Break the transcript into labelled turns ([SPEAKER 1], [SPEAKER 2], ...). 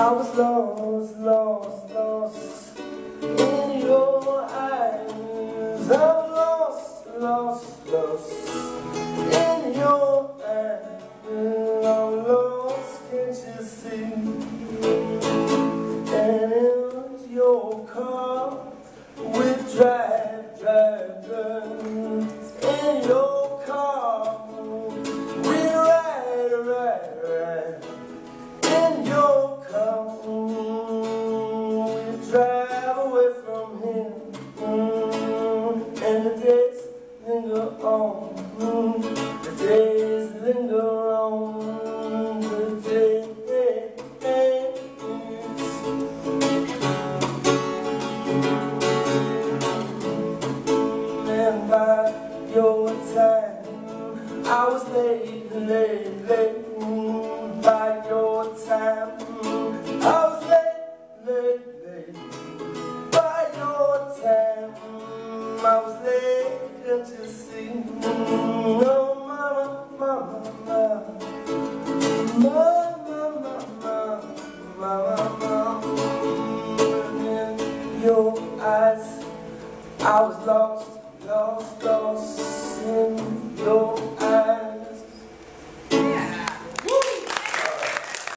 [SPEAKER 1] I was lost, lost, lost in your eyes. I'm lost, lost, lost in your eyes. I'm lost, can't you see? And in your car, we drive, drive, drive. In your car, we ride, ride, ride. In your days linger on, the days linger on, the days. And by your time, I was late, late, late by your time. your eyes I was lost, lost, lost in your